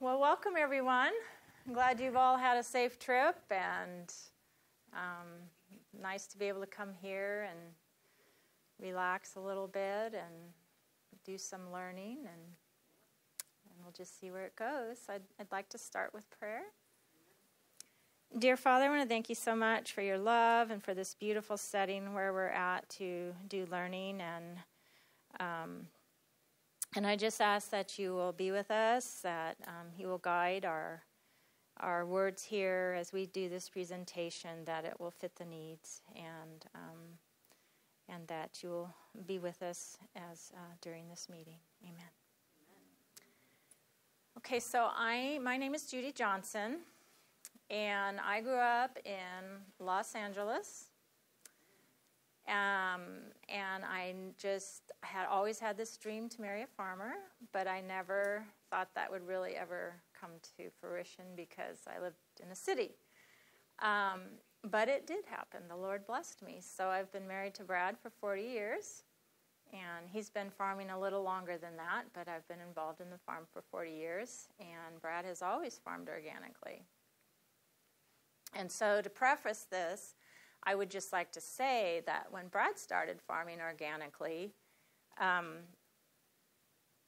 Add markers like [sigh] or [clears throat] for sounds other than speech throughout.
well, welcome everyone. I'm glad you've all had a safe trip and um, nice to be able to come here and relax a little bit and do some learning and, and we'll just see where it goes. I'd, I'd like to start with prayer. Dear Father, I want to thank you so much for your love and for this beautiful setting where we're at to do learning and um, and I just ask that you will be with us, that um, you will guide our our words here as we do this presentation, that it will fit the needs, and um, and that you will be with us as uh, during this meeting. Amen. Okay, so I my name is Judy Johnson, and I grew up in Los Angeles. Um, and I just had always had this dream to marry a farmer, but I never thought that would really ever come to fruition because I lived in a city. Um, but it did happen. The Lord blessed me. So I've been married to Brad for 40 years, and he's been farming a little longer than that, but I've been involved in the farm for 40 years, and Brad has always farmed organically. And so to preface this, I would just like to say that when Brad started farming organically, um,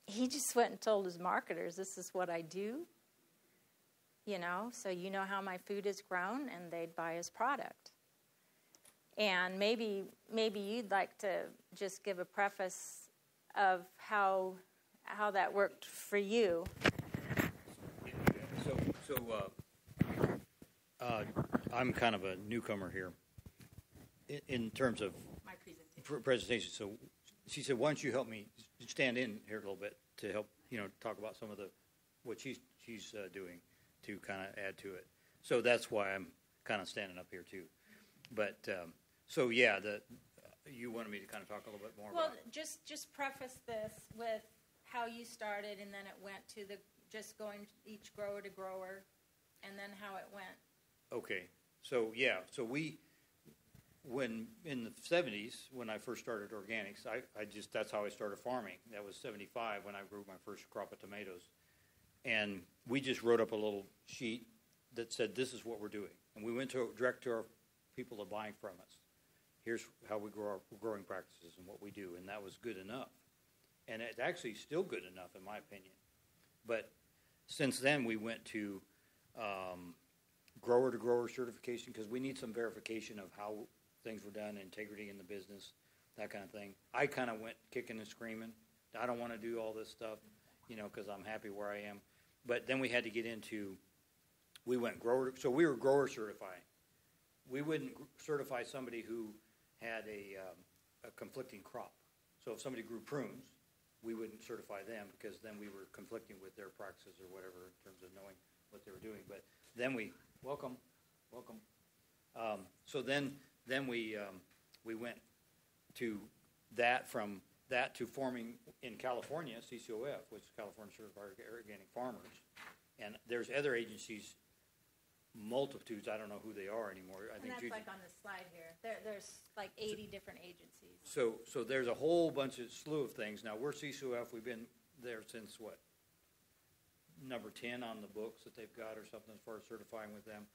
he just went and told his marketers, This is what I do. You know, so you know how my food is grown, and they'd buy his product. And maybe, maybe you'd like to just give a preface of how, how that worked for you. So, so uh, uh, I'm kind of a newcomer here in, in terms of my presentation. presentation. So she said, "Why don't you help me stand in here a little bit to help you know talk about some of the what she's she's uh, doing to kind of add to it." So that's why I'm kind of standing up here too. But um, so yeah, the you wanted me to kind of talk a little bit more. Well, just just preface this with how you started, and then it went to the just going each grower to grower, and then how it went. Okay, so yeah, so we when in the 70s when i first started organics I, I just that's how i started farming. That was 75 when i grew my first crop of tomatoes. And we just wrote up a little sheet that said this is what we're doing. And we went to direct to our people that are buying from us. Here's how we grow our growing practices and what we do. And that was good enough. And it's actually still good enough in my opinion. But since then we went to um, grower to grower certification because we need some verification of how things were done, integrity in the business, that kind of thing. I kind of went kicking and screaming. I don't want to do all this stuff, you know, because I'm happy where I am. But then we had to get into, we went grower, so we were grower certifying. We wouldn't certify somebody who had a, um, a conflicting crop. So if somebody grew prunes, we wouldn't certify them because then we were conflicting with their practices or whatever in terms of knowing what they were doing. But then we, welcome, welcome. Um, so then then we um, we went to that from that to forming in California CCOF, which is California Certified Organic Farmers, and there's other agencies, multitudes. I don't know who they are anymore. I And think that's Judy- like on the slide here. There, there's like 80 different agencies. so so there's a whole bunch of slew of things. Now we're CCOF. We've been there since what number ten on the books that they've got or something as far as certifying with them.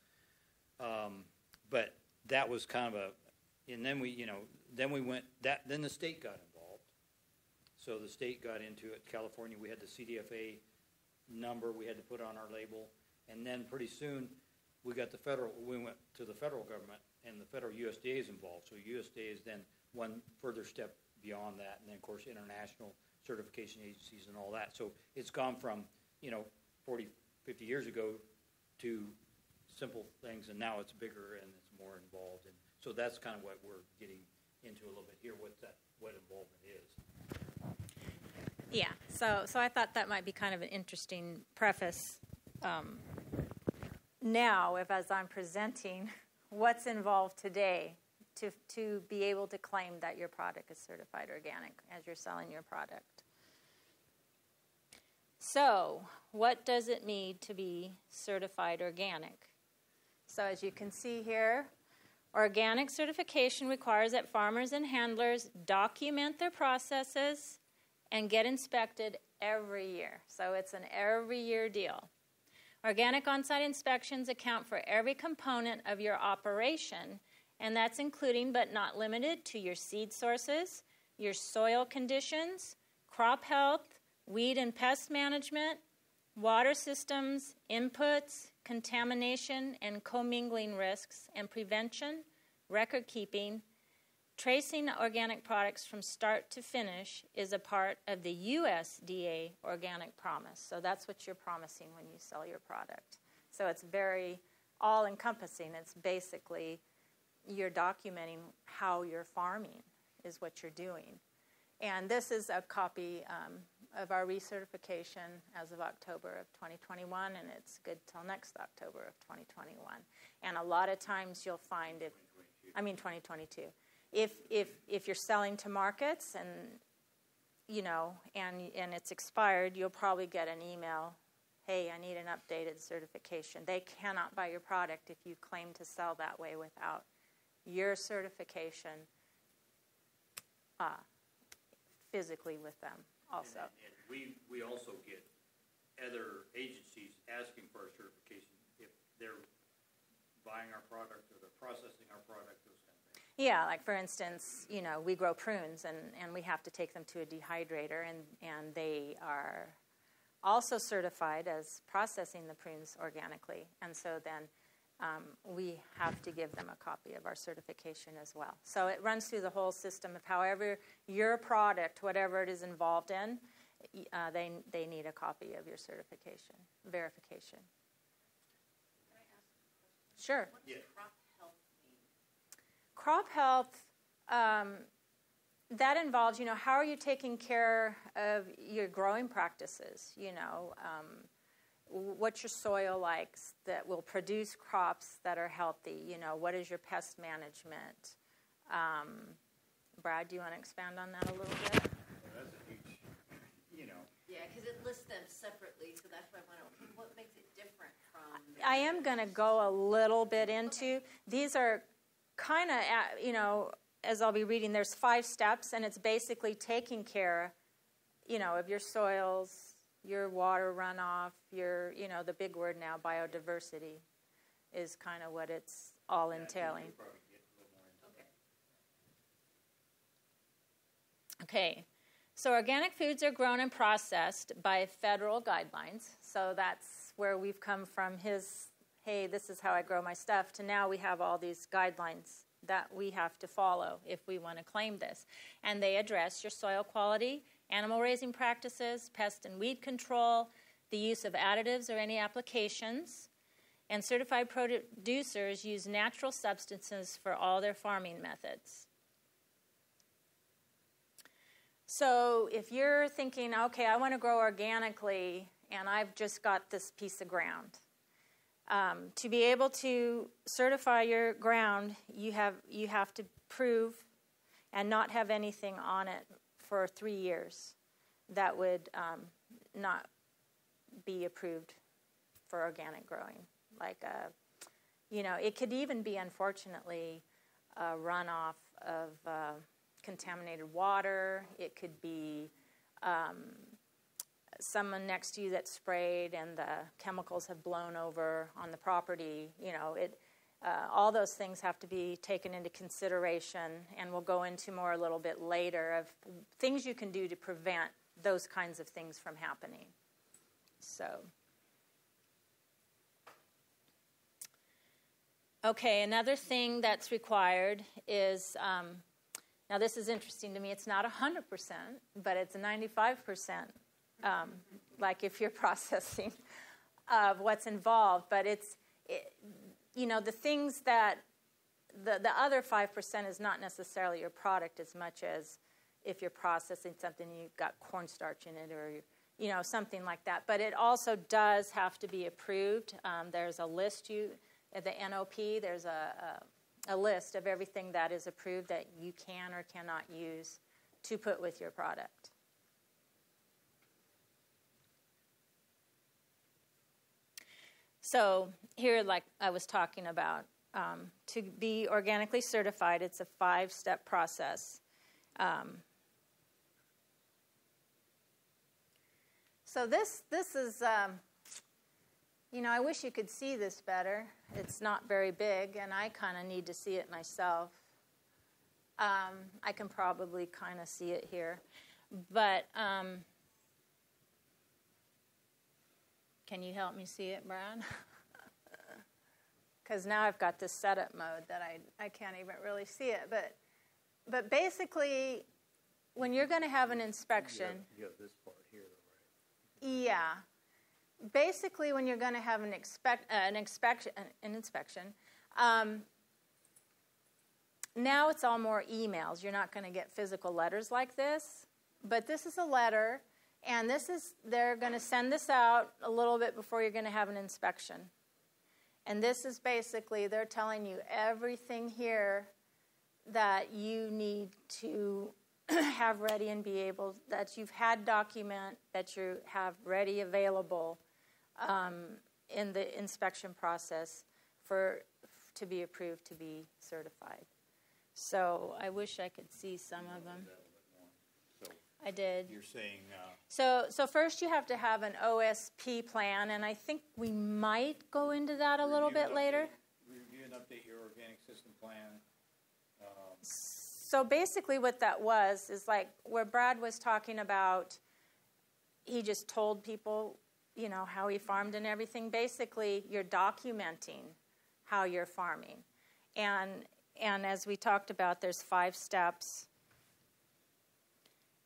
Um, but that was kind of a, and then we, you know, then we went that. Then the state got involved. So the state got into it. California, we had the CDFA number we had to put on our label, and then pretty soon we got the federal. We went to the federal government, and the federal USDA is involved. So USDA is then one further step beyond that, and then of course international certification agencies and all that. So it's gone from you know 40, 50 years ago to simple things, and now it's bigger and more involved. And so that's kind of what we're getting into a little bit here. What that what involvement is. Yeah, so so I thought that might be kind of an interesting preface. Um, now, if as I'm presenting, what's involved today to to be able to claim that your product is certified organic as you're selling your product. So, what does it mean to be certified organic? So, as you can see here, organic certification requires that farmers and handlers document their processes and get inspected every year. So, it's an every year deal. Organic on site inspections account for every component of your operation, and that's including but not limited to your seed sources, your soil conditions, crop health, weed and pest management, water systems, inputs, contamination and commingling risks, and prevention, record keeping. Tracing organic products from start to finish is a part of the USDA organic promise. So that's what you're promising when you sell your product. So it's very all encompassing. It's basically you're documenting how you're farming, is what you're doing. And this is a copy um, of our recertification as of October of 2021, and it's good till next October of 2021. And a lot of times you'll find if, I mean 2022, if if if you're selling to markets and you know and and it's expired, you'll probably get an email. Hey, I need an updated certification. They cannot buy your product if you claim to sell that way without your certification uh, physically with them also. And, and we, we also get other agencies asking for our certification if they're buying our product or they're processing our product, those kind of things. Yeah, like for instance, you know, we grow prunes and, and we have to take them to a dehydrator and, and they are also certified as processing the prunes organically. And so then um, we have to give them a copy of our certification as well. So it runs through the whole system of however your product, whatever it is involved in, uh, they, they need a copy of your certification, verification. Sure. Yeah. Crop health, um, that involves, you know, how are you taking care of your growing practices? You know, um, what's your soil like that will produce crops that are healthy? You know, what is your pest management? Um, Brad, do you want to expand on that a little bit? That's a huge, you know, Yeah, because it lists them separately, so that's why I want to, what makes it different from? I am going to go a little bit into these are kind of you know as I'll be reading there's five steps and it's basically taking care you know of your soils your water runoff your you know the big word now biodiversity is kind of what it's all yeah, I think entailing you'll probably get a little more into Okay. okay so organic foods are grown and processed by federal guidelines so that's where we've come from his hey, this is how I grow my stuff, to now we have all these guidelines that we have to follow if we want to claim this. And they address your soil quality, animal raising practices, pest and weed control, the use of additives or any applications. And certified producers use natural substances for all their farming methods. So if you're thinking, okay, I want to grow organically and I've just got this piece of ground, um, to be able to certify your ground, you have you have to prove and not have anything on it for three years. That would um, not be approved for organic growing. Like a, you know, it could even be unfortunately a runoff of uh, contaminated water. It could be um, someone next to you that sprayed and the chemicals have blown over on the property, you know, it, uh, all those things have to be taken into consideration, and we'll go into more a little bit later of things you can do to prevent those kinds of things from happening. So, okay, another thing that's required is um, now this is interesting to me. It's not 100%, but it's 95% um, like if you're [laughs] processing of what's involved. But it's, it, you know, the things that the, the other 5% is not necessarily your product as much as if you're processing something, and you've got cornstarch in it or, you know, something like that. But it also does have to be approved. Um, there's a list you, the NOP, there's a, a, a list of everything that is approved that you can or cannot use to put with your product. So here, like I was talking about, um, to be organically certified, it's a five-step process. Um, so this this is um, you know, I wish you could see this better. It's not very big, and I kind of need to see it myself. Um, I can probably kind of see it here. But um, can you help me see it, Brian? [laughs] Because now I've got this setup mode that I, I can't even really see it. But, but basically, when you're going to have an inspection, You have this part here, though, right? yeah. Basically, when you're going to have an, expect, uh, an, inspection, an inspection, um, now it's all more emails. You're not going to get physical letters like this, but this is a letter, and this is they're going to send this out a little bit before you're going to have an inspection. And this is basically they're telling you everything here that you need to [clears throat] have ready and be able that you've had document that you have ready available um, in the inspection process for to be approved to be certified. So I wish I could see some of them. I did. you're saying, uh, So, so first you have to have an OSP plan, and I think we might go into that a little bit and later. Review and update your organic system plan. Um, So basically, what that was is like where Brad was talking about, he just told people, you know, how he farmed and everything. Basically, you're documenting how you're farming. And, and as we talked about, there's five steps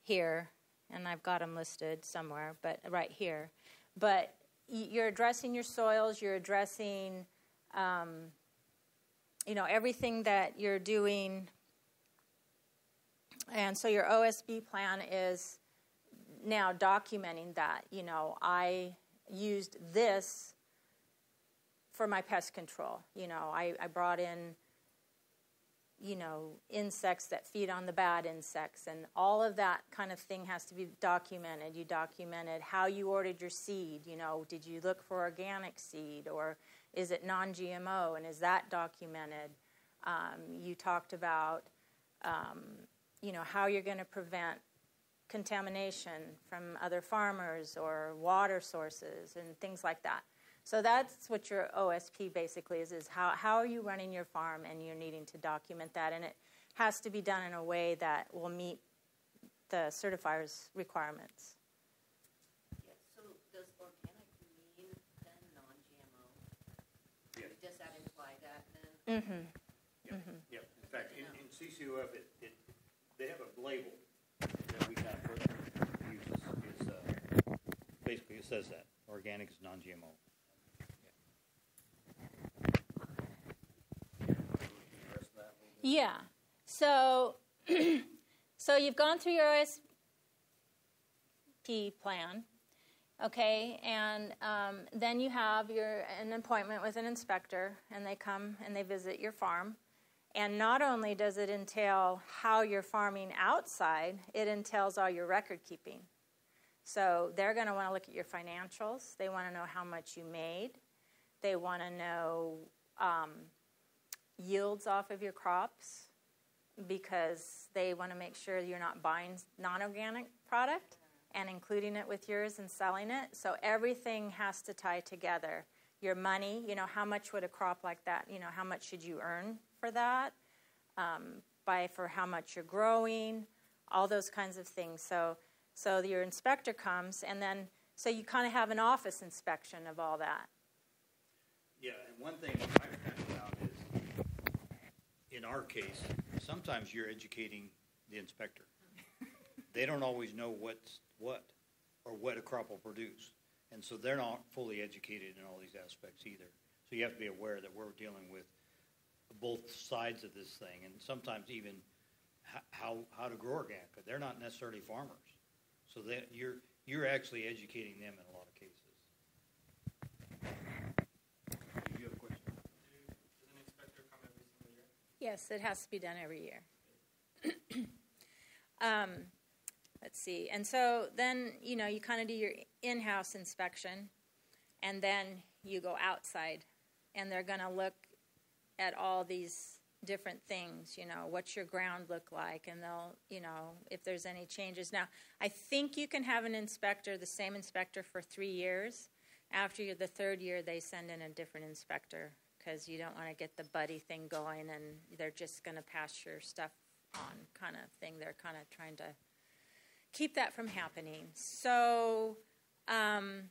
here, and I've got them listed somewhere, but right here. But you're addressing your soils, you're addressing, um, you know, everything that you're doing and so your OSP plan is now documenting that. You know, I used this for my pest control. You know, I, I brought in, you know, insects that feed on the bad insects, and all of that kind of thing has to be documented. You documented how you ordered your seed. You know, did you look for organic seed or is it non GMO, and is that documented? Um, you talked about um, you know how you're going to prevent contamination from other farmers or water sources and things like that. So that's what your OSP basically is: is how how are you running your farm, and you're needing to document that, and it has to be done in a way that will meet the certifier's requirements. Yeah, so does organic mean then non-GMO? Yes. Does that imply that then? Mm-hmm. Yeah, yeah. In fact, in, in CCOF, it, it, they have a label that we kind of put, uses, is, uh, basically it says that, organic is non-GMO. Yeah. So, [clears throat] so you've gone through your OSP plan, okay, and um, then you have your an appointment with an inspector, and they come and they visit your farm. And not only does it entail how you're farming outside, it entails all your record keeping. So they're going to want to look at your financials. They want to know how much you made. They want to know um, yields off of your crops because they want to make sure you're not buying non-organic product and including it with yours and selling it. So everything has to tie together. Your money, you know, how much would a crop like that, you know, how much should you earn for that? Um, by for how much you're growing, all those kinds of things. So, so your inspector comes, and then so you kind of have an office inspection of all that. Yeah, and one thing I've kind of found is, in our case, sometimes you're educating the inspector. They don't always know what's what, or what a crop will produce. And so they're not fully educated in all these aspects either. So you have to be aware that we're dealing with both sides of this thing, and sometimes even how, how to grow organic, they're not necessarily farmers. So that you're, you're actually educating them in a lot of cases. You have a question? Does an inspector come every single year? Yes, it has to be done every year. [clears throat] um, let's see. And so then, you know, you kind of do your in house inspection, and then you go outside, and they're going to look at all these different things, you know, what's your ground look like, and they'll, you know, if there's any changes. Now, I think you can have an inspector, the same inspector, for three years. after the third year, they send in a different inspector because you don't want to get the buddy thing going and they're just going to pass your stuff on kind of thing. They're kind of trying to keep that from happening. So um,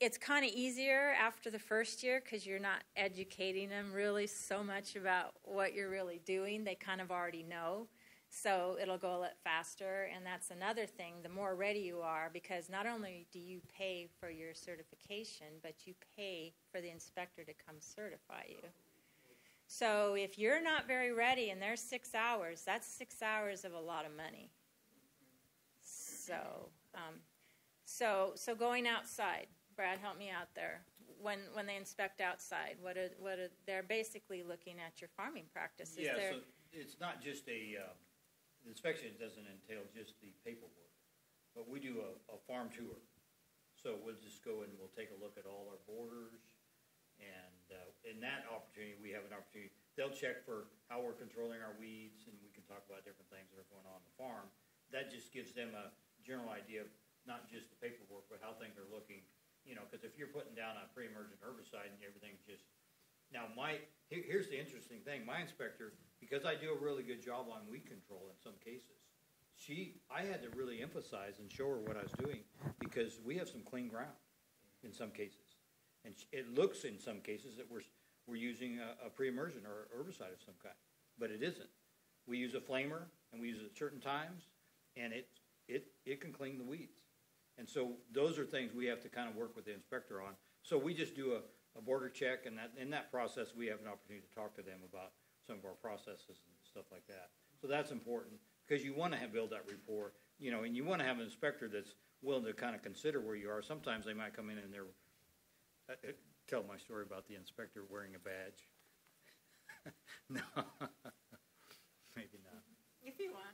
it's kind of easier after the first year because you're not educating them really so much about what you're really doing. They kind of already know. So it'll go a lot faster. And that's another thing the more ready you are, because not only do you pay for your certification, but you pay for the inspector to come certify you. So if you're not very ready and there's six hours, that's six hours of a lot of money. So, um, so, so going outside, Brad, help me out there. When when they inspect outside, what are what are they're basically looking at your farming practices? Yeah, They're- so it's not just a, um, the inspection doesn't entail just the paperwork, but we do a, a farm tour. So we'll just go and we'll take a look at all our borders, and, uh, in that opportunity, we have an opportunity, they'll check for how we're controlling our weeds, and we can talk about different things that are going on the farm. That just gives them a general idea of not just the paperwork, but how things are looking, you know, because if you're putting down a pre-emergent herbicide and everything's just now, my here, here's the interesting thing. My inspector, because I do a really good job on weed control in some cases, she I had to really emphasize and show her what I was doing because we have some clean ground in some cases, and it looks in some cases that we're we're using a, a pre-emergent or herbicide of some kind, but it isn't. We use a flamer and we use it at certain times, and it it it can clean the weeds. And so those are things we have to kind of work with the inspector on. So we just do a, a border check, and that, in that process, we have an opportunity to talk to them about some of our processes and stuff like that. So that's important, because you want to have, build that rapport, you know, and you want to have an inspector that's willing to kind of consider where you are. Sometimes they might come in and they're, uh, uh, tell my story about the inspector wearing a badge. [laughs] No, [laughs] maybe not. if you want.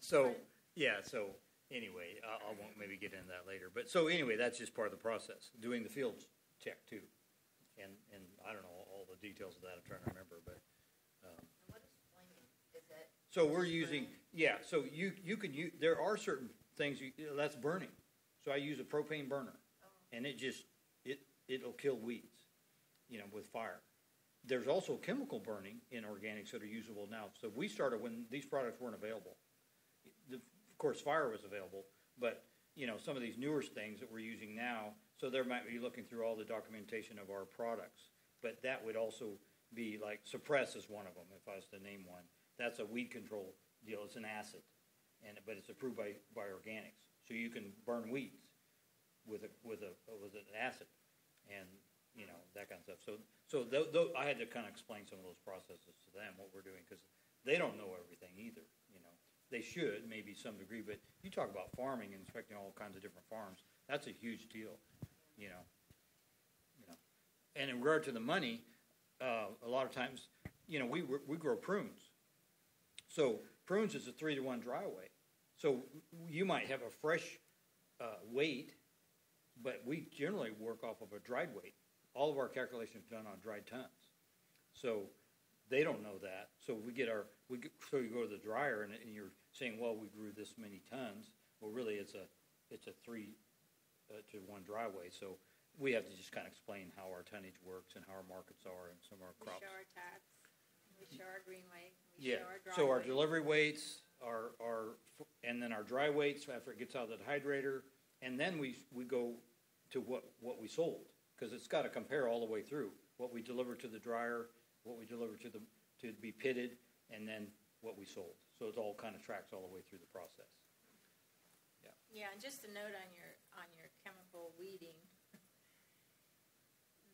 So, yeah, so anyway, I, I won't maybe get into that later. But so anyway, that's just part of the process, doing the field check too. And, and I don't know all the details of that, I'm trying to remember, but, um, And what is flaming? Is that? so we're using, yeah, so you, you can use, there are certain things, you, that's burning. So I use a propane burner and it just, it, it'll kill weeds, you know, with fire. There's also chemical burning in organics that are usable now. So we started when these products weren't available. The, of course, fire was available, but you know some of these newer things that we're using now. So there might be looking through all the documentation of our products, but that would also be like suppress is one of them. If I was to name one, that's a weed control deal. It's an acid, and but it's approved by by organics, so you can burn weeds with a with a with an acid, and you know that kind of stuff. So so th- th- I had to kind of explain some of those processes to them what we're doing because they don't know everything either. You know they should maybe some degree, but you talk about farming and inspecting all kinds of different farms. That's a huge deal. You know. And in regard to the money, uh, a lot of times, you know, we we grow prunes. So prunes is a three to one dry weight. So you might have a fresh uh, weight, but we generally work off of a dried weight. All of our calculations are done on dried tons. So they don't know that. So we get our we get, so you go to the dryer and, and you're saying, well, we grew this many tons. Well, really, it's a it's a three uh, to one dry weight. So we have to just kind of explain how our tonnage works and how our markets are and some of our We crops. show our tax, we show our green weight, we Yeah, show our dry so our weight. delivery weights are, are, and then our dry weights after it gets out of the hydrator, and then we, we go to what, what we sold, because it's gotta compare all the way through, what we deliver to the dryer, what we deliver to the, to be pitted, and then what we sold. So it all kind of tracks all the way through the process. Yeah. Yeah, and just a note on your, on your chemical weeding.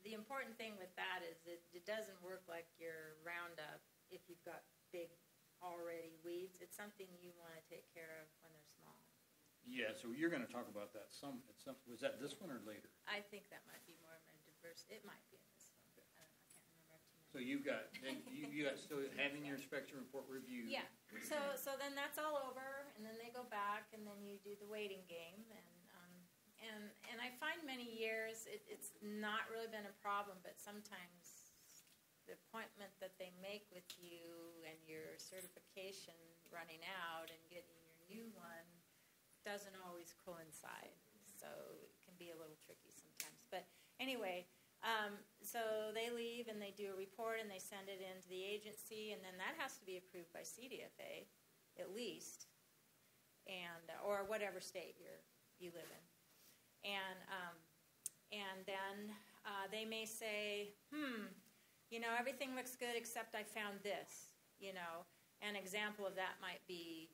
The important thing with that is it, it doesn't work like your Roundup if you've got big already weeds. It's something you want to take care of when they're small. Yeah, so you're gonna talk about that some, at some, was that this one or later? I think that might be more of a diverse, it might be in this one. I don't know, I can't remember too much. So you've got, then you, you got still having your inspection report reviewed. Yeah, so, so then that's all over, and then they go back, and then you do the waiting game, and, and, and I find many years, it, it's not really been a problem, but sometimes the appointment that they make with you and your certification running out and getting your new one doesn't always coincide, so it can be a little tricky sometimes. But Anyway, um, so they leave and they do a report and they send it into the agency, and then that has to be approved by CDFA, at least, and or whatever state you're you live in, and um, and then uh, they may say, hmm, you know, everything looks good except I found this. You know, an example of that might be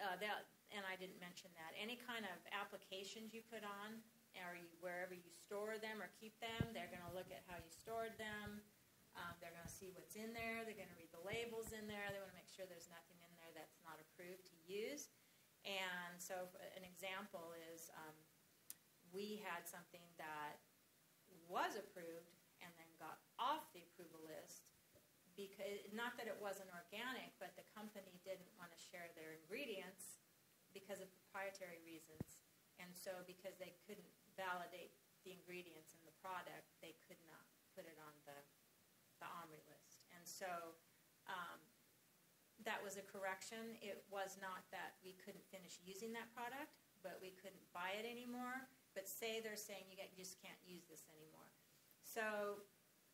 uh, that, and I didn't mention that. Any kind of applications you put on, or you, wherever you store them or keep them, they're going to look at how you stored them. Um, they're going to see what's in there. They're going to read the labels in there. They want to make sure there's nothing in there that's not approved to use. And so, an example is um, we had something that was approved and then got off the approval list because not that it wasn't organic, but the company didn't want to share their ingredients because of proprietary reasons. And so, because they couldn't validate the ingredients in the product, they could not put it on the the OMRI list. And so, um, that was a correction. It was not that we couldn't finish using that product, but we couldn't buy it anymore. But say they're saying you, get, you just can't use this anymore. So,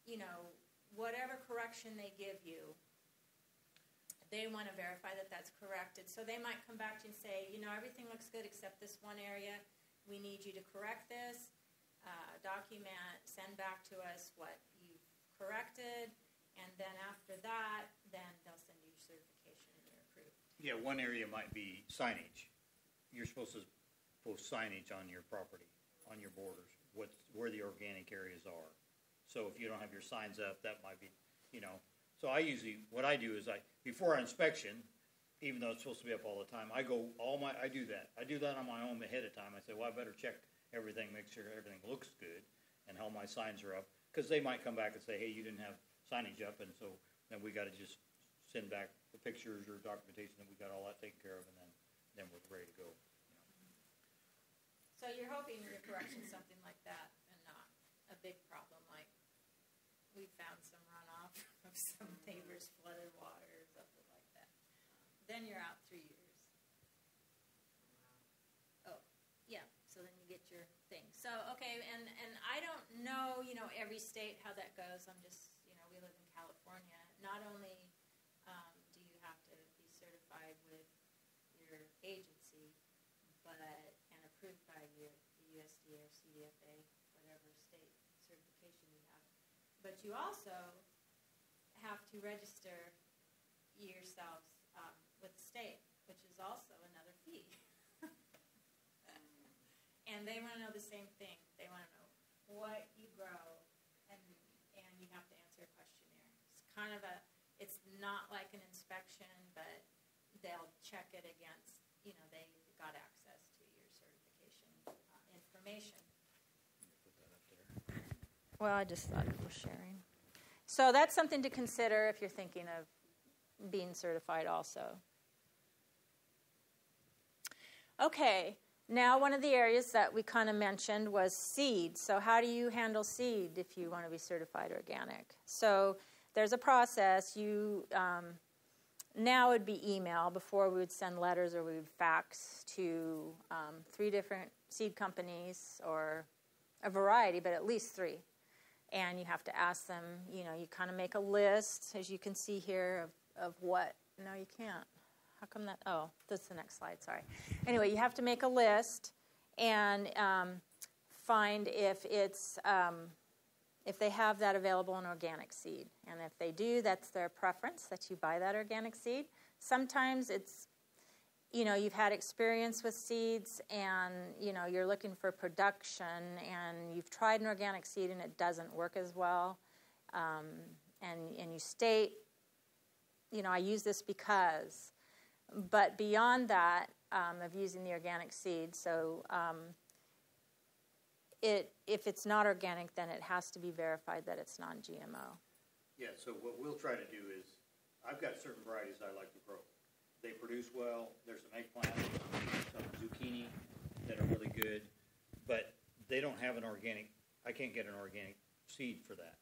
you know, whatever correction they give you, they want to verify that that's corrected. So they might come back to you and say, you know, everything looks good except this one area. We need you to correct this. Uh, document, send back to us what you've corrected, and then after that, then they'll send you your certification and you're approved. Yeah, one area might be signage. You're supposed to post signage on your property, on your borders, what, where the organic areas are. So if you don't have your signs up, that might be, you know, so I usually, what I do is I, before our inspection, even though it's supposed to be up all the time, I go, all my, I do that. I do that on my own ahead of time. I say, well, I better check everything, make sure everything looks good and how my signs are up. Cause they might come back and say, hey, you didn't have signage up, and so then we gotta just send back the pictures or documentation that we got all that taken care of, and then, then we're ready to go. So you're hoping your correction's something like that and not a big problem like we found some runoff of some mm-hmm. neighbor's flooded water or something like that. Then you're out three years. Oh, yeah, so then you get your thing. So, okay, and, and I don't know, you know, every state how that goes. I'm just, you know, we live in California. Not only um, do you have to be certified with your agency, but, and approved by your, the USDA or CDFA, whatever state certification you have. But you also have to register yourselves um, with the state, which is also another fee. [laughs] and they want to know the same thing. They want to know what you grow, and and you have to answer a questionnaire. It's kind of a, it's not like an inspection, but they'll check it against, you know, they got access to your certification uh, information. Put that up there. Well, I just thought it was sharing. So that's something to consider if you're thinking of being certified also. Okay, now one of the areas that we kind of mentioned was seed. So, how do you handle seed if you want to be certified organic? So, there's a process. You um, now would be email. Before we would send letters or we would fax to um, three different seed companies or a variety, but at least three and you have to ask them, you know, you kind of make a list, as you can see here, of, of what. No, you can't. How come that? Oh, that's the next slide, sorry. Anyway, you have to make a list and um, find if it's. Um, if they have that available in organic seed. And if they do, that's their preference that you buy that organic seed. Sometimes it's you know you've had experience with seeds and you know you're looking for production and you've tried an organic seed and it doesn't work as well um, and and you state you know i use this because but beyond that um, of using the organic seed so um, it if it's not organic then it has to be verified that it's non-gmo Yeah, so what we'll try to do is, I've got certain varieties I like to grow. They produce well, there's some eggplant, some zucchini that are really good, but they don't have an organic, I can't get an organic seed for that.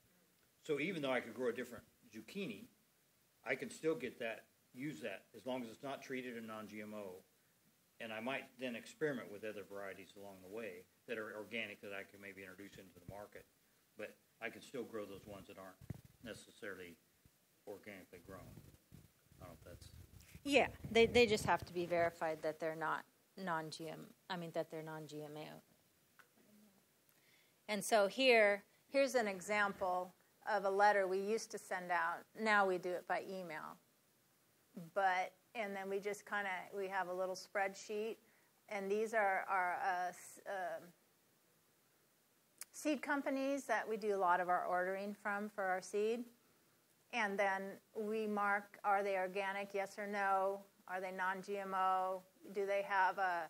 So even though I could grow a different zucchini, I can still get that, use that, as long as it's not treated and non-GMO. And I might then experiment with other varieties along the way that are organic that I can maybe introduce into the market. but I can still grow those ones that aren't necessarily organically grown. I don't know if that's, Yeah, they, they just have to be verified that they're not non-GM, I mean, that they're non-GMO. And so here, here's an example of a letter we used to send out. Now we do it by email. But, and then we just kind of, we have a little spreadsheet, and these are our uh, um seed companies that we do a lot of our ordering from for our seed. And then we mark, are they organic, yes or no? Are they non-GMO? Do they have a,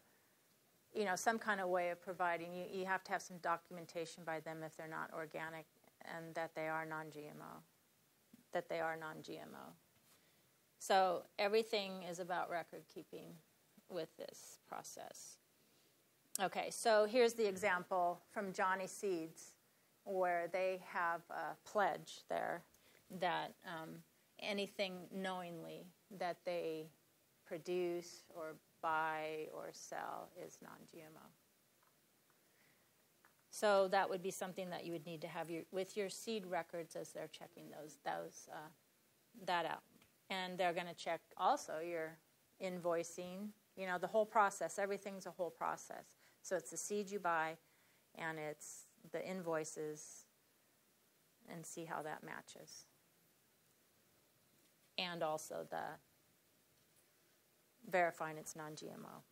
you know, some kind of way of providing, you, you have to have some documentation by them if they're not organic and that they are non-GMO, that they are non-GMO. So everything is about record keeping with this process. Okay, so here's the example from Johnny Seeds where they have a pledge there that um, anything knowingly that they produce or buy or sell is non GMO. So that would be something that you would need to have your, with your seed records as they're checking those, those uh, that out. And they're going to check also your invoicing, you know, the whole process. Everything's a whole process. So it's the seed you buy and it's the invoices and see how that matches. And also the verifying it's non GMO.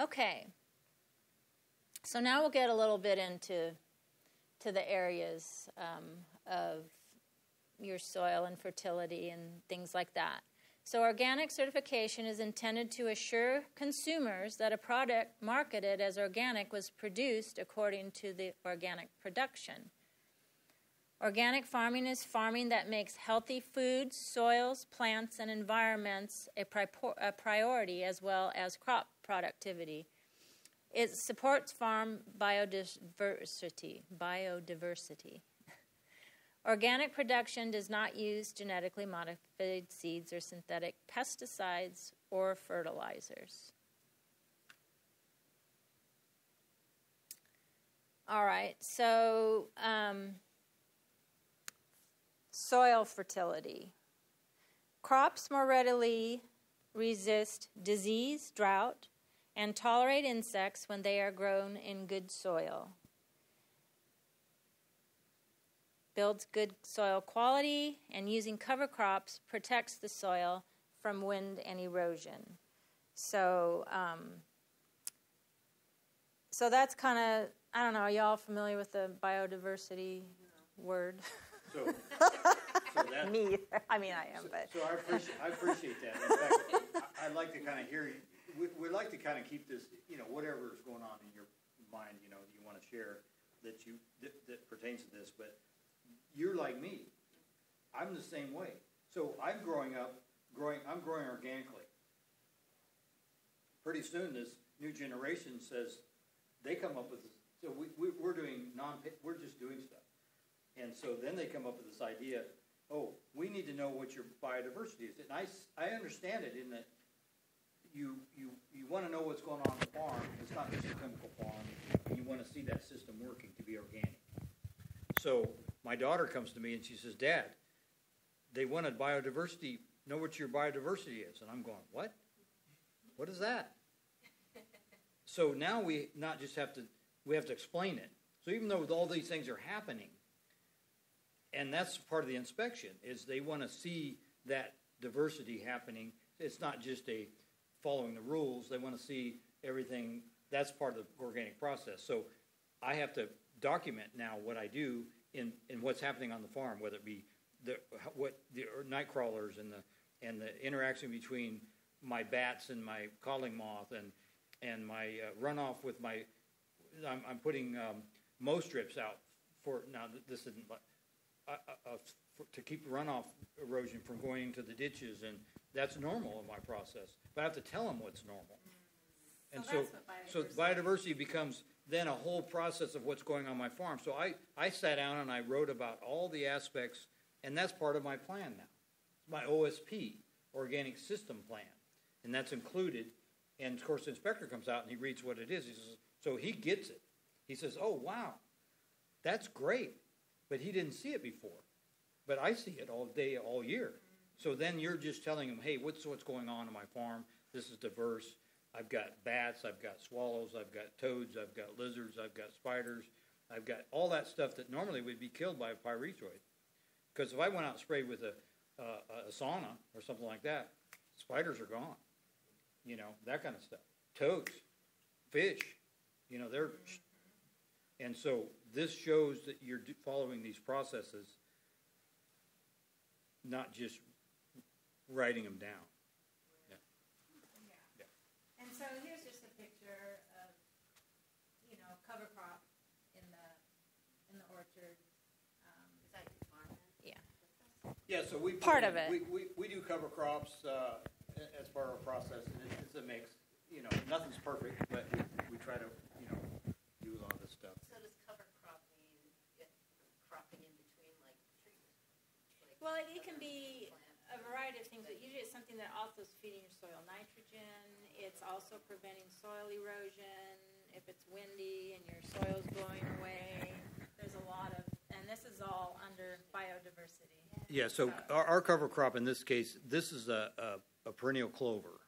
Okay. So now we'll get a little bit into to the areas um, of your soil and fertility and things like that. So, organic certification is intended to assure consumers that a product marketed as organic was produced according to the organic production. Organic farming is farming that makes healthy foods, soils, plants, and environments a, pri- a priority as well as crop productivity. It supports farm biodiversity. Biodiversity. [laughs] Organic production does not use genetically modified seeds or synthetic pesticides or fertilizers. All right, so um, soil fertility. Crops more readily resist disease, drought, and tolerate insects when they are grown in good soil. Builds good soil quality, and using cover crops protects the soil from wind and erosion. So, um, so that's kind of I don't know. Are y'all familiar with the biodiversity word? [laughs] so, so that. [laughs] Me, I mean I am, but So I appreciate, I appreciate that. In fact, I- I'd like to kind of hear, you. we, we'd like to kind of keep this, you know, whatever is going on in your mind, you know, that you want to share that you, that, that pertains to this, but you're like me. I'm the same way. So I'm growing up, growing, I'm growing organically. Pretty soon, this new generation says, they come up with, so we, we, we're doing non, we're just doing stuff. And so then they come up with this idea, oh, we need to know what your biodiversity is. And I, I understand it in that you, you, you want to know what's going on on the farm. It's not just a chemical farm. You want to see that system working to be organic. So my daughter comes to me and she says, Dad, they wanted biodiversity, know what your biodiversity is. And I'm going, what? What is that? So now we not just have to, we have to explain it. So even though all these things are happening, and that's part of the inspection is they want to see that diversity happening. It's not just a following the rules. They want to see everything. That's part of the organic process. So I have to document now what I do in, in what's happening on the farm, whether it be the what the night crawlers and the and the interaction between my bats and my codling moth and and my uh, runoff with my I'm, I'm putting um, mow strips out for now. th- This isn't uh, for, to keep runoff erosion from going into the ditches, and that's normal in my process. But I have to tell them what's normal. And so, so biodiversity becomes then a whole process of what's going on my farm. So I, I sat down and I wrote about all the aspects, and that's part of my plan now. My OSP, Organic System Plan, and that's included. And of course, the inspector comes out and he reads what it is. He says, so he gets it. He says, "Oh wow, That's great, but he didn't see it before. But I see it all day, all year. So then you're just telling him, hey, what's what's going on on my farm? This is diverse. I've got bats, I've got swallows, I've got toads, I've got lizards, I've got spiders, I've got all that stuff that normally would be killed by a pyrethroid. Because if I went out and sprayed with a, Asana or something like that, spiders are gone. You know, that kind of stuff. Toads, fish, you know, they're. And so this shows that you're following these processes, not just writing them down. Yeah. Yeah. And so here's just a picture of, you know, cover crop in the, in the orchard. Um, Is that your farm then? Yeah. Yeah, so we. Part of it. We, we, we do cover crops, uh, as part of our process, and it- it's a mix. You know, nothing's perfect, but we, we try to, you know, do a lot of this stuff. So does cover crop mean get cropping in between like trees? Like Well, it, it can be a variety of things, but usually it's something that also is feeding your soil nitrogen. It's also preventing soil erosion. If it's windy and your soil's blowing away, there's a lot of, and this is all under biodiversity. Yeah, so our, our cover crop in this case, this is a, a, a perennial clover.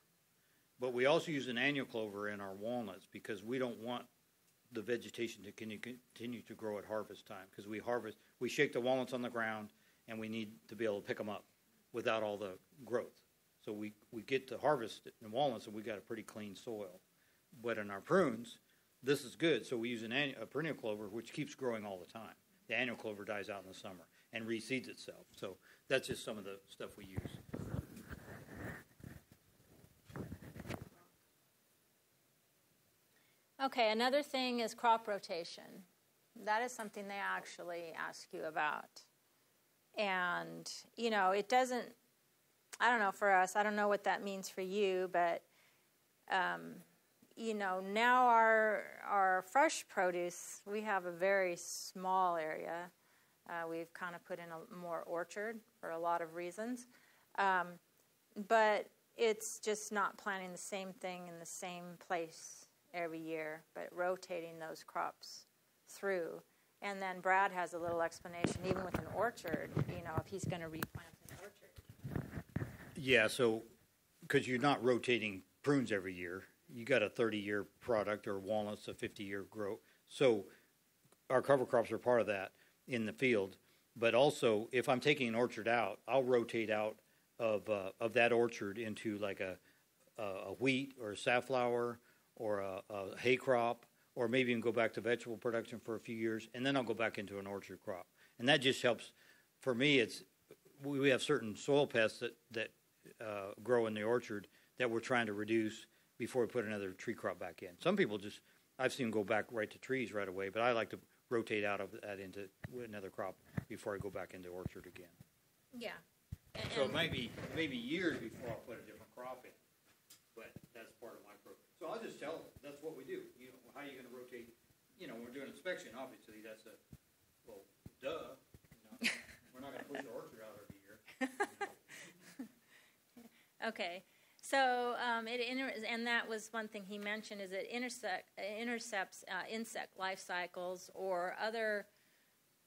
But we also use an annual clover in our walnuts because we don't want the vegetation to continue, continue to grow at harvest time. Because we harvest, we shake the walnuts on the ground and we need to be able to pick them up without all the growth. So we, we get to harvest in walnuts and we got a pretty clean soil. But in our prunes, this is good. So we use an annual, a perennial clover which keeps growing all the time. The annual clover dies out in the summer and reseeds itself. So that's just some of the stuff we use. Okay, another thing is crop rotation. That is something they actually ask you about. And, you know, it doesn't, I don't know for us, I don't know what that means for you, but, um, you know, now our, our fresh produce, we have a very small area. Uh, we've kind of put in a more orchard for a lot of reasons. Um, but it's just not planting the same thing in the same place every year, but rotating those crops through. And then Brad has a little explanation, even with an orchard, you know, if he's going to replant an orchard. Yeah, so because you're not rotating prunes every year, you got a 30 year product or walnuts a 50 year growth. So our cover crops are part of that in the field. But also, if I'm taking an orchard out, I'll rotate out of uh, of that orchard into like a a, a wheat or a safflower or a, a hay crop, or maybe even go back to vegetable production for a few years, and then I'll go back into an orchard crop. And that just helps. For me, it's we we have certain soil pests that that uh, grow in the orchard that we're trying to reduce before we put another tree crop back in. Some people just I've seen go back right to trees right away, but I like to rotate out of that into another crop before I go back into orchard again. Yeah. And, So it and- might be maybe years before I put a different crop in, but that's part of my program. So I'll just tell them that's what we do. You know, how are you going to rotate? You know, we're doing inspection. Obviously, that's a well, duh. You know, [laughs] we're not going to push the orchard out every year. [laughs] Okay, so um, it inter- and that was one thing he mentioned is it intersect, intercepts uh, insect life cycles or other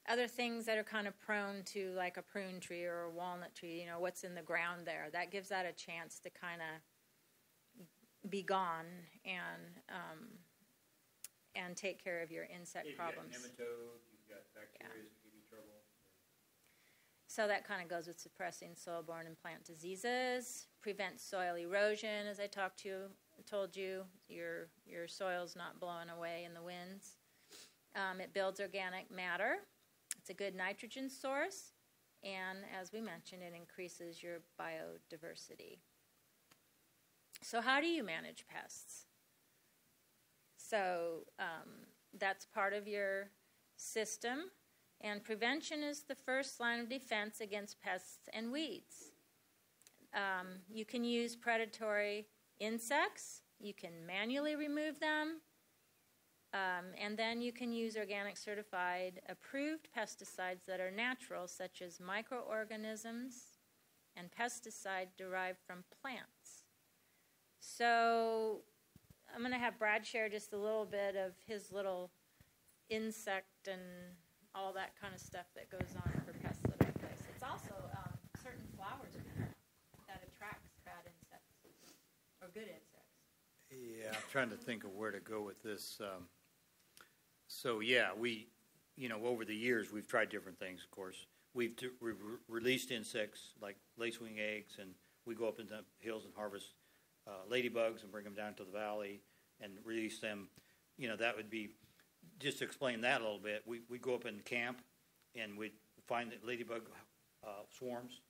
other things that are kind of prone to like a prune tree or a walnut tree. You know what's in the ground there. That gives that a chance to kind of be gone and um, and take care of your insect problems. nematode. You've got bacteria that give you trouble. So that kind of goes with suppressing soil-borne and plant diseases, prevents soil erosion, as I talked to you, told you, your your soil's not blowing away in the winds. Um, it builds organic matter. It's a good nitrogen source, and as we mentioned, it increases your biodiversity. So, how do you manage pests? So um, that's part of your system. And prevention is the first line of defense against pests and weeds. Um, you can use predatory insects, you can manually remove them, um, and then you can use organic certified approved pesticides that are natural, such as microorganisms and pesticide derived from plants. So I'm going to have Brad share just a little bit of his little insect and all that kind of stuff that goes on for pests at our place. It's also um, certain flowers that attracts bad insects or good insects. Yeah, I'm trying to think of where to go with this. Um, so yeah, we, you know, over the years we've tried different things. Of course, we've t- re- re- released insects like lacewing eggs, and we go up in the hills and harvest uh, ladybugs and bring them down to the valley and release them. You know, that would be just to explain that a little bit. We we go up in camp and we find that ladybug uh, swarms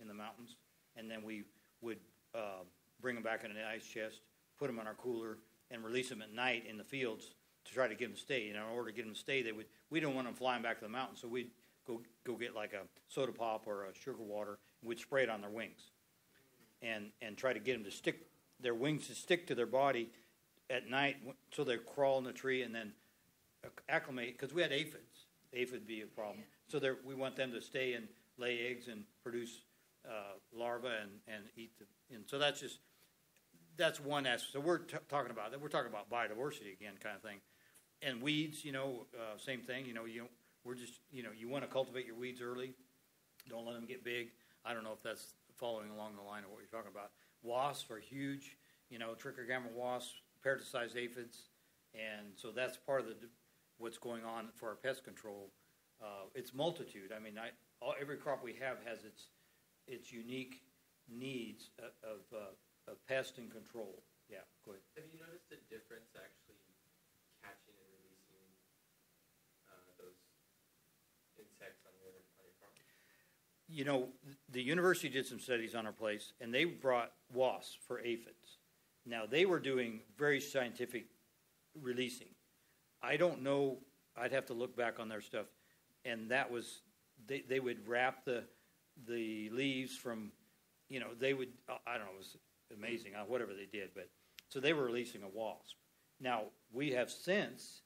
in the mountains, and then we would uh, bring them back in an ice chest, put them in our cooler, and release them at night in the fields to try to get them to stay. And in order to get them to stay, they would we don't want them flying back to the mountain, so we'd go go get like a soda pop or a sugar water, and we'd spray it on their wings, and and try to get them to stick their wings to stick to their body at night, so they crawl in the tree and then acclimate. Because we had aphids, aphid be a problem. So we want them to stay and lay eggs and produce uh, larvae and, and eat the. And so that's just that's one aspect. So we're t- talking about that. We're talking about biodiversity again, kind of thing. And weeds, you know, uh, same thing. You know, you we're just you know you want to cultivate your weeds early. Don't let them get big. I don't know if that's following along the line of what you're talking about. Wasps are huge. You know, trichogramma wasps, parasiticized aphids, and so that's part of the what's going on for our pest control. Uh, it's multitude. I mean, I, all, every crop we have has its its unique needs of, of, uh, of pest and control. Yeah, go ahead. Have you noticed a difference actually catching and releasing uh, those insects on your on your farm? You know, the university did some studies on our place, and they brought wasps for aphids. Now they were doing very scientific releasing. I don't know. I'd have to look back on their stuff, and that was they, they would wrap the the leaves from, you know, they would I don't know. It was amazing uh, whatever they did, but so they were releasing a wasp. Now we have since.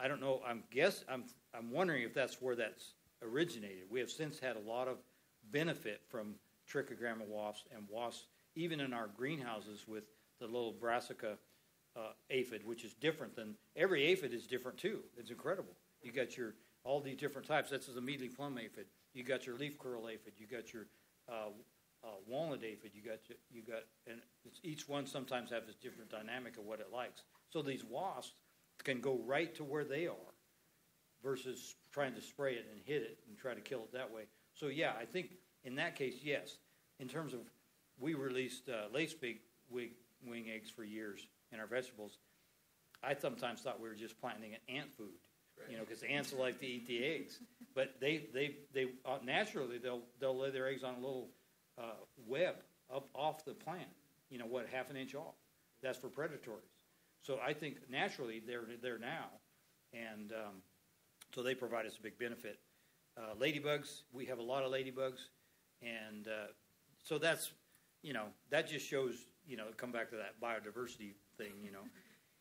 I don't know. I'm guess I'm I'm wondering if that's where that's originated. We have since had a lot of benefit from trichogramma wasps and wasps, even in our greenhouses with the little brassica uh, aphid, which is different than every aphid is different too. It's incredible. You got your all these different types. Is a mealy plum aphid. You got your leaf curl aphid. You got your uh, uh, walnut aphid. You got you got and each one sometimes has this different dynamic of what it likes. So these wasps can go right to where they are, versus trying to spray it and hit it and try to kill it that way. So yeah, I think in that case, yes. In terms of we released uh, lace wing, wing eggs for years in our vegetables. I sometimes thought we were just planting an ant food, Right. you know, because ants like to eat the eggs. But they they they uh, naturally they'll they'll lay their eggs on a little uh, web up off the plant, you know, what half an inch off. That's for predatories. So I think naturally they're there now, and um, so they provide us a big benefit. Uh, ladybugs, we have a lot of ladybugs, and uh, so that's you know that just shows you know come back to that biodiversity thing, you know,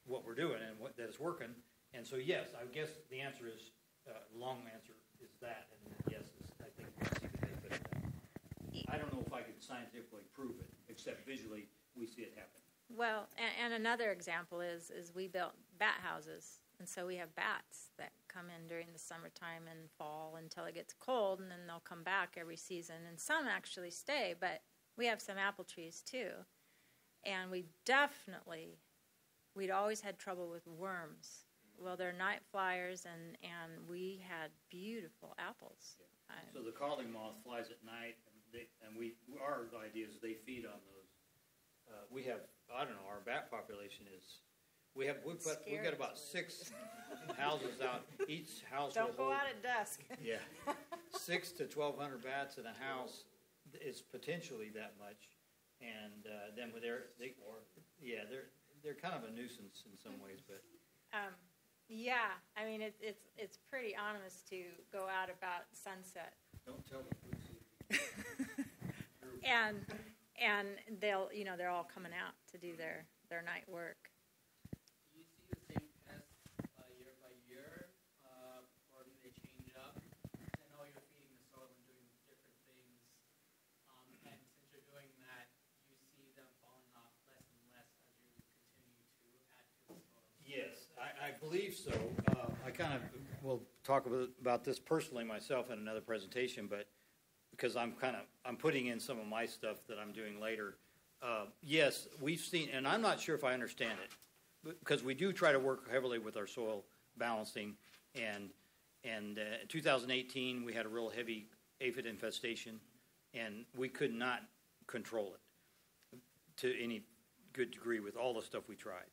what we're doing and what that is working. And so yes, I guess the answer is uh, long answer is that, and yes, I think we see the benefit of that. I don't know if I could scientifically prove it, except visually we see it happen. Well, and, and another example is is we built bat houses, and so we have bats that come in during the summertime and fall until it gets cold, and then they'll come back every season. And some actually stay, but we have some apple trees too, and we definitely we'd always had trouble with worms. Well, they're night flyers, and and we had beautiful apples. I- So the codling moth flies at night, and, they, and we our idea is they feed on those. Uh, we have I don't know our bat population is we have we put we got about six houses out. Each house will Don't go hold- out at dusk. Yeah, [laughs] six to twelve hundred bats in a house is potentially that much, and uh, then with their they yeah they're they're kind of a nuisance in some ways, but Um, yeah, I mean it, it's it's pretty ominous to go out about sunset, don't tell them. [laughs] and and they'll you know they're all coming out to do their their night work. Do you see the same pests uh, year by year, uh, or do they change up? I know you're feeding the soil and doing different things, um, and since you're doing that, you see them falling off less and less as you continue to add to the soil. Yes, I, I believe so. Uh, I kind of will talk about, about this personally myself in another presentation, but because I'm kind of I'm putting in some of my stuff that I'm doing later. Uh, yes, we've seen, and I'm not sure if I understand it, because we do try to work heavily with our soil balancing, and and uh, in 2018 we had a real heavy aphid infestation, and we could not control it to any good degree with all the stuff we tried.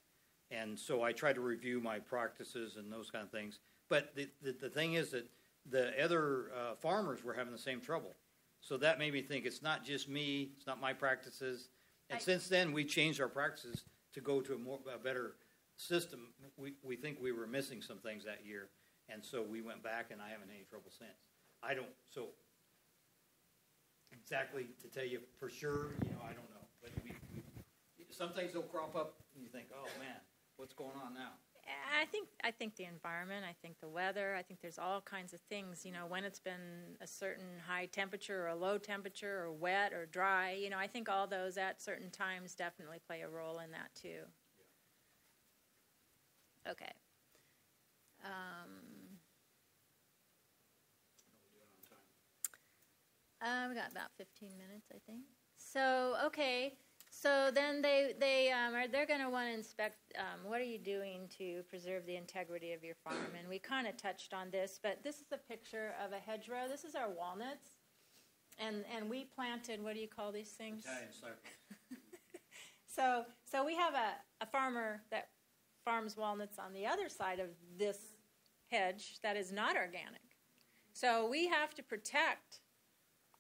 And so I try to review my practices and those kind of things. But the, the, the thing is that the other uh, farmers were having the same trouble. So that made me think it's not just me, it's not my practices. And I- since then, we changed our practices to go to a more a better system. We, we think we were missing some things that year. And so we went back, and I haven't had any trouble since. I don't, so exactly to tell you for sure, you know, I don't know. But we, we, some things will crop up, and you think, oh man, what's going on now? I think I think the environment, I think the weather, I think there's all kinds of things. You know, when it's been a certain high temperature or a low temperature or wet or dry. You know, I think all those at certain times definitely play a role in that too. Okay. Um, uh, we got about 15 minutes, I think. So okay. So then they they um, are they're going to want to inspect. Um, what are you doing to preserve the integrity of your farm? And we kind of touched on this, but this is a picture of a hedgerow. This is our walnuts, and and we planted. What do you call these things? Italian cypress. [laughs] So so we have a, a farmer that farms walnuts on the other side of this hedge that is not organic. So we have to protect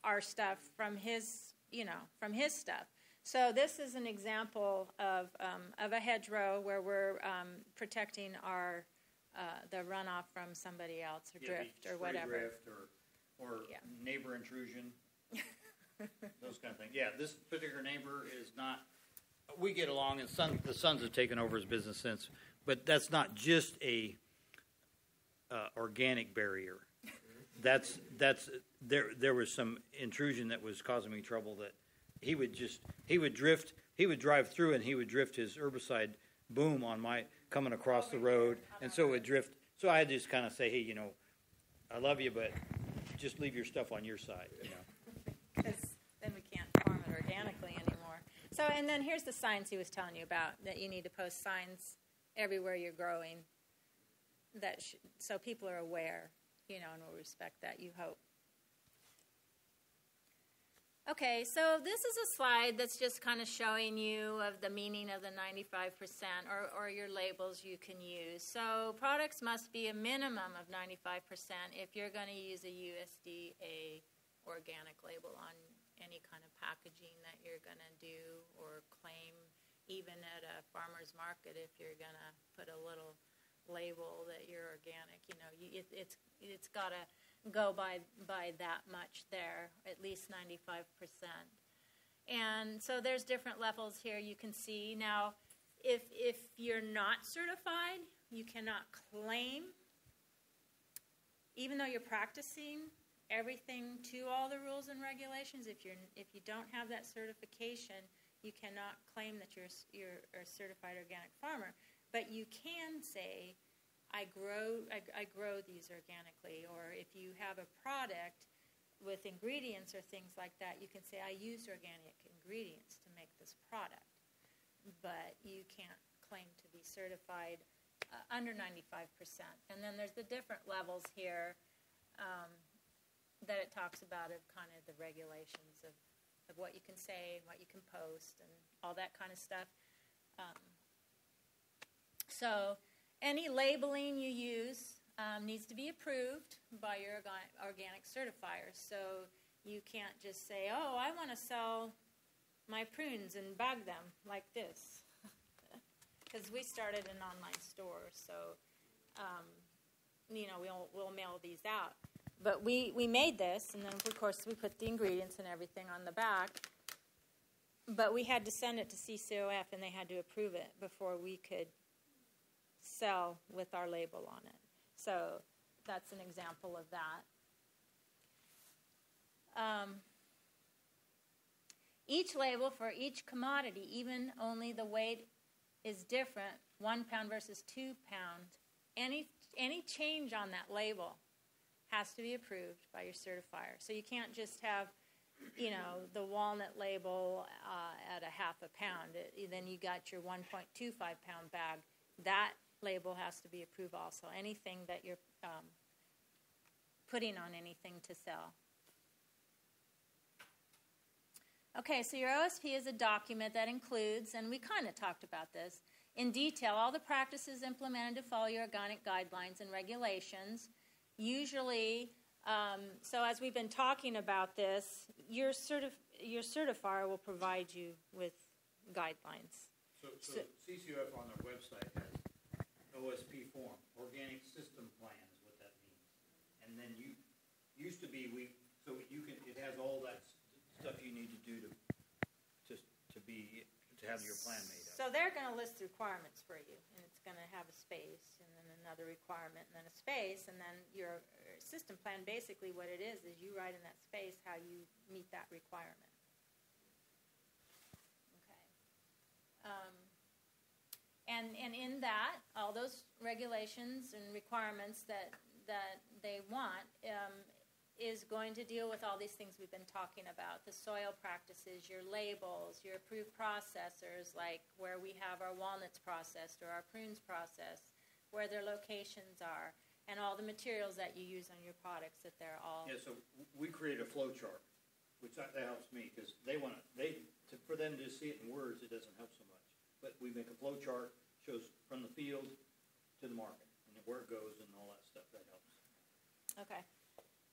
our stuff from his you know from his stuff. So this is an example of um, of a hedgerow where we're um, protecting our uh, the runoff from somebody else or Yeah, drift or whatever. Drift or, or Yeah. neighbor intrusion, [laughs] those kind of things. Yeah, this particular neighbor is not, we get along and son, the sons have taken over his business since, but that's not just a, uh, organic barrier. [laughs] That's, that's, there, there was some intrusion that was causing me trouble that he would just, he would drift, he would drive through and he would drift his herbicide boom on my, coming across the road. And so it would drift, so I just kind of say, hey, you know, I love you, but just leave your stuff on your side, you know. [laughs] because then we can't farm it organically anymore. So, and then here's the signs he was telling you about that you need to post signs everywhere you're growing, that sh- so people are aware, you know, and will respect that. You hope. Okay, so this is a slide that's just kind of showing you of the meaning of the 95% or, or your labels you can use. So products must be a minimum of 95% if you're going to use a USDA organic label on any kind of packaging that you're going to do or claim even at a farmer's market if you're going to put a little label that you're organic you know you, it, it's it's got to go by by that much there at least 95% and so there's different levels here you can see. Now if if you're not certified you cannot claim even though you're practicing everything to all the rules and regulations if you're if you don't have that certification you cannot claim that you're you're a certified organic farmer. But you can say I grow I, I grow these organically or if you have a product with ingredients or things like that you can say I used organic ingredients to make this product but you can't claim to be certified uh, under 95% and then there's the different levels here um, that it talks about of kind of the regulations of, of what you can say and what you can post and all that kind of stuff. Um, so any labeling you use um, needs to be approved by your organic certifier. So you can't just say, oh, I want to sell my prunes and bag them like this. [laughs] Because we started an online store, so um, you know we'll we'll mail these out. But we we made this, and then of course we put the ingredients and everything on the back. But we had to send it to CCOF, and they had to approve it before we could sell with our label on it. So that's an example of that. Um, each label for each commodity, even only the weight is different, one pound versus two pound. Any any change on that label has to be approved by your certifier. So you can't just have, you know, the walnut label uh, at a half a pound. It, then you got your 1.25 pound bag. That label has to be approved also. Anything that you're um, putting on anything to sell. Okay, so your OSP is a document that includes, and we kind of talked about this, in detail all the practices implemented to follow your organic guidelines and regulations. Usually, um, so as we've been talking about this, your, certif- your certifier will provide you with guidelines. So, so So- on their website has OSP form, organic system plan is what that means. And then you, used to be, we, so you can, it has all that stuff you need to do to, to, to be, to have your plan made up. So they're going to list the requirements for you, and it's going to have a space, and then another requirement, and then a space, and then your system plan. Basically, what it is is you write in that space how you meet that requirement. Okay. Um, and and in that, all those regulations and requirements that that they want um, is going to deal with all these things we've been talking about the soil practices, your labels, your approved processors, like where we have our walnuts processed or our prunes processed, where their locations are, and all the materials that you use on your products that they're all. Yeah, so we create a flow chart, which that, helps me, because they want to, they, for them to see it in words, it doesn't help so much. But we make a flow chart, shows from the field to the market, and where it goes and all that stuff, that helps. Okay.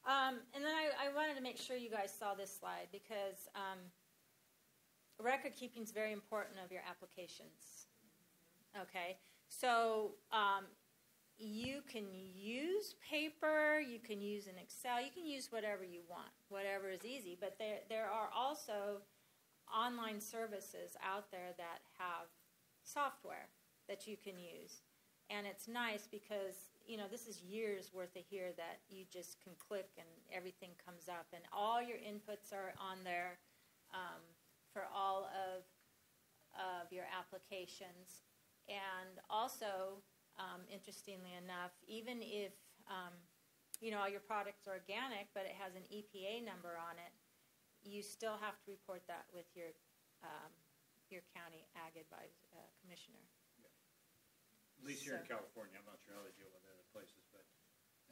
Um, and then I, I wanted to make sure you guys saw this slide because um, record keeping is very important of your applications. Okay. So um, you can use paper, you can use an Excel, you can use whatever you want, whatever is easy. But there, there are also online services out there that have software that you can use. And it's nice because, you know, this is years worth of here that you just can click and everything comes up. And all your inputs are on there um, for all of, of your applications. And also, um, interestingly enough, even if, um, you know, all your products organic, but it has an EPA number on it, you still have to report that with your, um, your county ag advisor, uh, commissioner. At least here in California, I'm not sure how they deal with other places, but,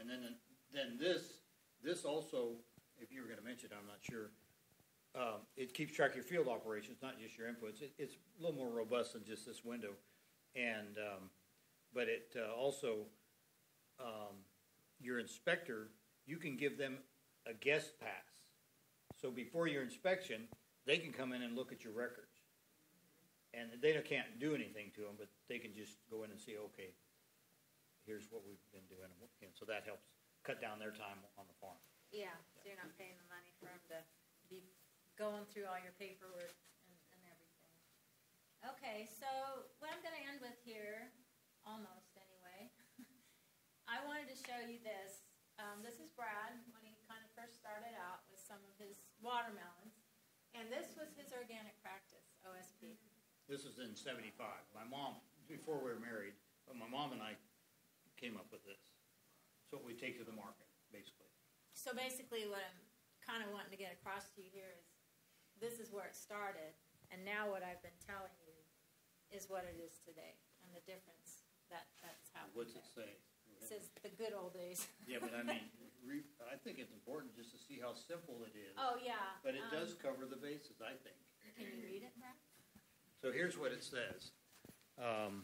and then, then this, this also, if you were gonna mention, it, I'm not sure, um, it keeps track of your field operations, not just your inputs. It, it's a little more robust than just this window. And, um, but it, uh, also, um, your inspector, you can give them a guest pass. So before your inspection, they can come in and look at your records. And they can't do anything to them, but they can just go in and see, okay, here's what we've been doing, and, so that helps cut down their time on the farm. Yeah, so you're not paying the money for them to be going through all your paperwork and, and everything. Okay, so what I'm gonna end with here, almost anyway, [laughs] I wanted to show you this. Um, this is Brad, when he kind of first started out with some of his watermelons. And this was his organic practice, OSP. This is in seventy-five. My mom, before we were married, but my mom and I came up with this. It's what we take to the market, basically. So basically, what I'm kind of wanting to get across to you here is this is where it started, and now what I've been telling you is what it is today, and the difference that that's happened. What's it there. say? It says the good old days. Yeah, but I mean, [laughs] re, I think it's important just to see how simple it is. Oh yeah. But it um, does cover the bases, I think. Can you read it, Brad? So here's what it says. Um,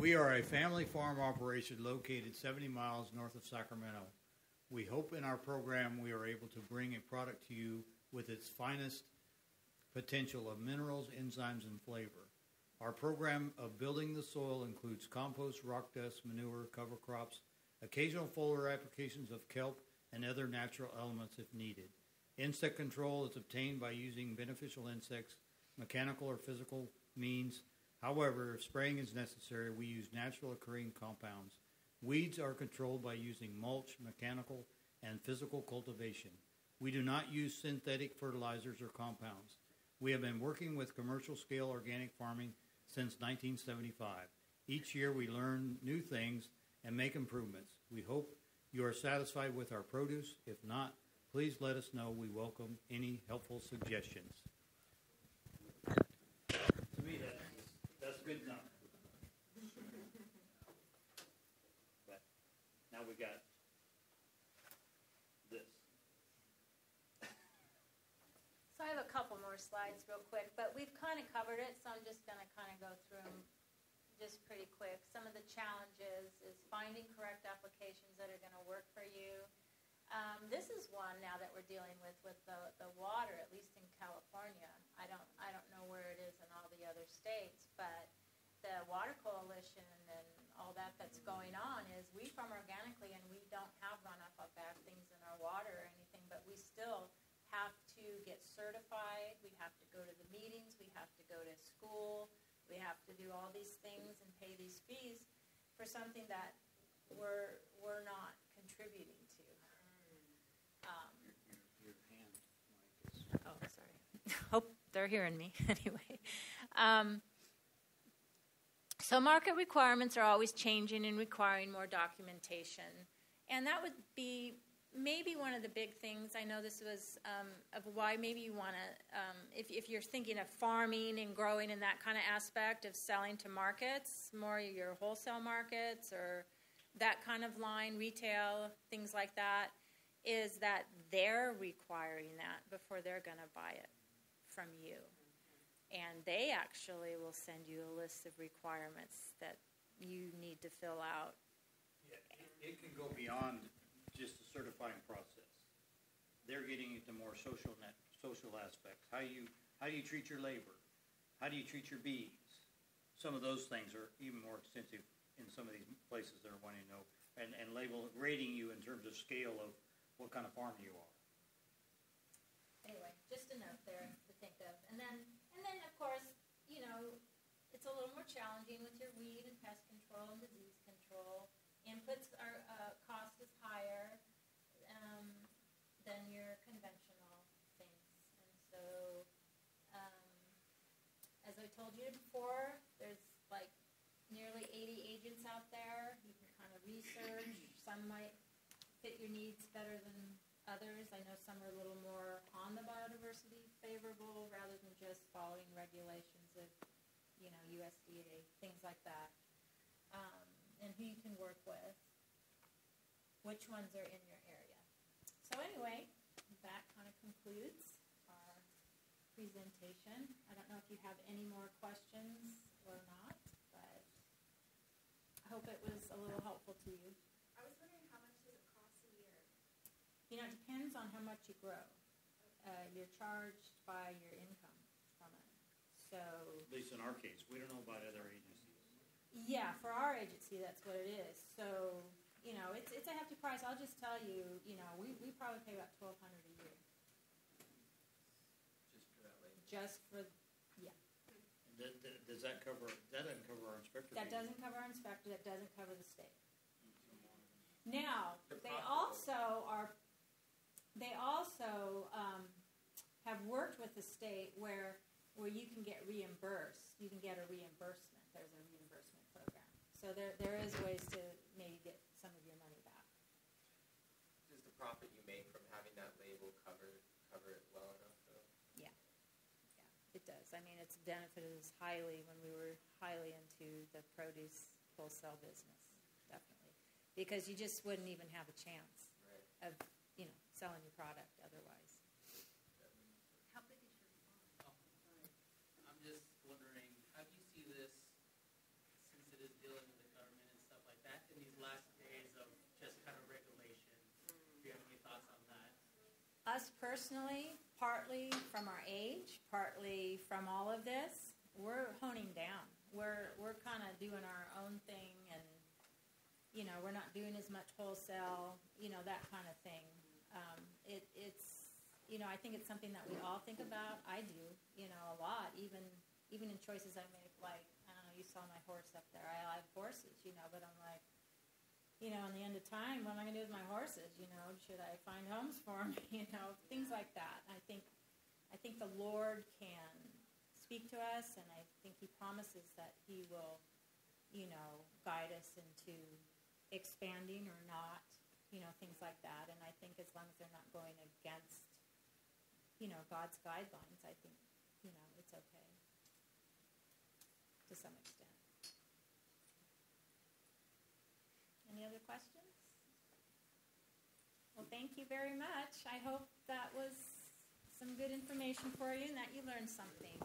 we are a family farm operation located 70 miles north of Sacramento. We hope in our program we are able to bring a product to you with its finest potential of minerals, enzymes, and flavor. Our program of building the soil includes compost, rock dust, manure, cover crops, occasional foliar applications of kelp, and other natural elements if needed. Insect control is obtained by using beneficial insects, mechanical or physical means. However, if spraying is necessary, we use natural occurring compounds. Weeds are controlled by using mulch, mechanical, and physical cultivation. We do not use synthetic fertilizers or compounds. We have been working with commercial scale organic farming since 1975. Each year we learn new things and make improvements. We hope you are satisfied with our produce. If not, please let us know. We welcome any helpful suggestions. That's good enough. But now we got this. So I have a couple more slides real quick, but we've kind of covered it, so I'm just going to kind of go through them just pretty quick. Some of the challenges is finding correct applications that are going to work for you. Um, this is one now that we're dealing with with the, the water, at least California. I don't I don't know where it is in all the other states, but the water coalition and all that that's going on is we farm organically and we don't have runoff of bad things in our water or anything, but we still have to get certified. We have to go to the meetings. We have to go to school. We have to do all these things and pay these fees for something that we're we're not contributing to. Um, Your, your hand, Mike, is. Oh, sorry. [laughs] Hope they're hearing me [laughs] anyway. Um, so, market requirements are always changing and requiring more documentation. And that would be maybe one of the big things. I know this was um, of why maybe you want to, um, if, if you're thinking of farming and growing and that kind of aspect of selling to markets, more your wholesale markets or that kind of line, retail, things like that, is that they're requiring that before they're going to buy it from you. And they actually will send you a list of requirements that you need to fill out. Yeah, it, it can go beyond just the certifying process. They're getting into more social net, social aspects. How you, how do you treat your labor? How do you treat your bees? Some of those things are even more extensive in some of these places they're wanting to know. And, and label, rating you in terms of scale of what kind of farm you are. Anyway, just a note there to think of. And then, and then of course, you know, it's a little more challenging with your weed and pest control and disease control. Inputs are, uh, cost is higher, um, than your conventional things. And so, um, as I told you before, there's like nearly eighty agents out there. You can kind of research. Some might fit your needs better than others. I know some are a little more on the biodiversity favorable rather just following regulations of, you know, USDA, things like that. Um, and who you can work with, which ones are in your area. So anyway, that kind of concludes our presentation. I don't know if you have any more questions or not, but I hope it was a little helpful to you. I was wondering how much does it cost a year? You know, it depends on how much you grow. Uh, you're charged by your income. So, At least in our case, we don't know about other agencies. yeah, for our agency, that's what it is. So, you know, it's, it's a hefty price. I'll just tell you, you know, we, we probably pay about twelve hundred a year. Just for that label. Just for, yeah. That, that, does that cover, that doesn't cover our inspector That fees? doesn't cover our inspector, that doesn't cover the state. Now, The they profit- also are, they also, um, have worked with the state where, where you can get reimbursed, you can get a reimbursement, there's a reimbursement program. So there, there is ways to maybe get some of your money back. Does the profit you make from having that label cover, cover it well enough though? Yeah, it does. I mean, it's benefited us highly when we were highly into the produce wholesale business, definitely. Because you just wouldn't even have a chance Right. of, you know, selling your product otherwise. How big is your farm? I'm just wondering, how do you see this, since it is dealing with the government and stuff like that, in these last days of just kind of regulation? Do you have any thoughts on that? Us personally, partly from our age, partly from all of this, we're honing down. We're, we're kind of doing our own thing and, you know, we're not doing as much wholesale, you know, that kind of thing. Um, it, it's, you know, I think it's something that we all think about. I do, you know, a lot, even, even in choices I make, like, I don't know, you saw my horse up there. I like horses, you know, but I'm like, you know, in the end of time, what am I going to do with my horses? You know, should I find homes for them? [laughs] You know, things like that. I think, I think the Lord can speak to us, and I think He promises that He will, you know, guide us into expanding or not, you know, things like that. And I think as long as they're not going against, you know, God's guidelines, I think, you know, it's okay to some extent. Any other questions? Well, thank you very much. I hope that was some good information for you and that you learned something.